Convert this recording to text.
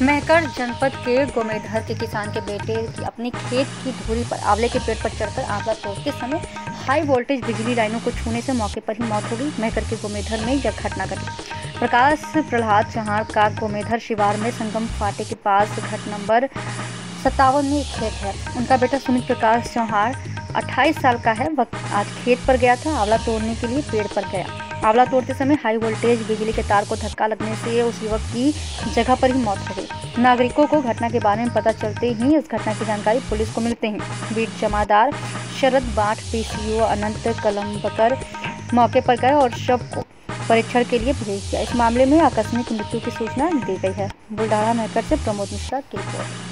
महकर जनपद के गोमेधर के किसान के बेटे की अपने खेत की धूरी पर, आंवले के पेड़ पर चढ़कर आंवला तोड़ते समय हाई वोल्टेज बिजली लाइनों को छूने से मौके पर ही मौत हो गई। महकर के गोमेधर में यह घटना घटी। प्रकाश प्रहलाद चौहान का गोमेधर शिवार में संगम फाटे के पास घट नंबर सत्तावन में खेत है। उनका बेटा सुमित प्रकाश चौहान 28 साल का है। वह आज खेत पर गया था। आंवला तोड़ने के लिए पेड़ पर गया। आंवला तोड़ते समय हाई वोल्टेज बिजली के तार को धक्का लगने से उस युवक की जगह पर ही मौत हो गई। नागरिकों को घटना के बारे में पता चलते ही इस घटना की जानकारी पुलिस को मिलते हैं। बीट जमादार शरद बाठ पीसीओ अनंत कलम्बकर मौके पर गए और शव को परीक्षण के लिए भेज दिया। इस मामले में आकस्मिक मृत्यु की सूचना दी गई है। बुल्ढाना नगर से प्रमोद मिश्रा की रिपोर्ट।